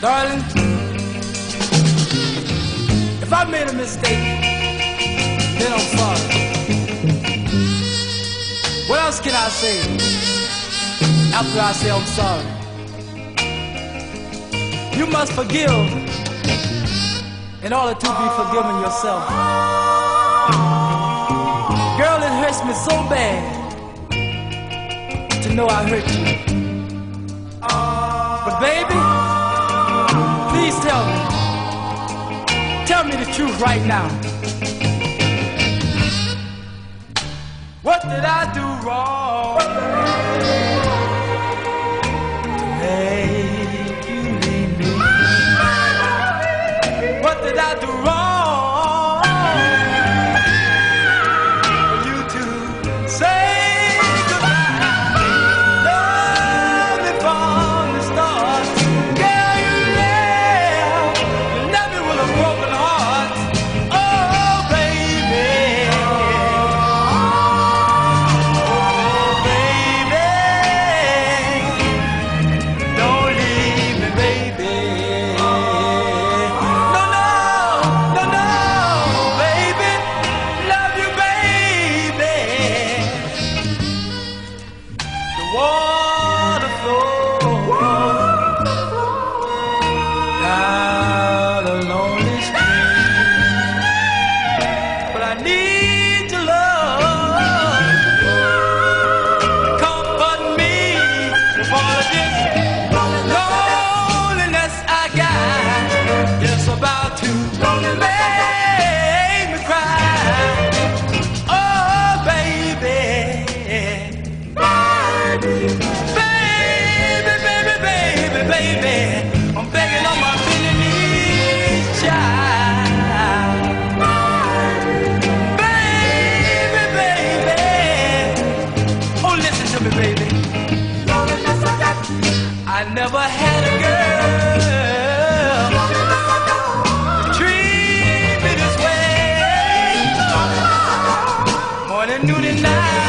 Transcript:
Darling, if I made a mistake, then I'm sorry. What else can I say after I say I'm sorry? You must forgive in order to be forgiven yourself. Girl, it hurts me so bad to know I hurt you. Tell me. Tell me the truth right now. What did I do wrong The me, baby. Loneliness I got. I never had a girl. Loneliness. Treat me this way. Morning, noon, and night.